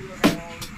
去了。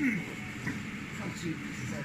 嗯放弃比赛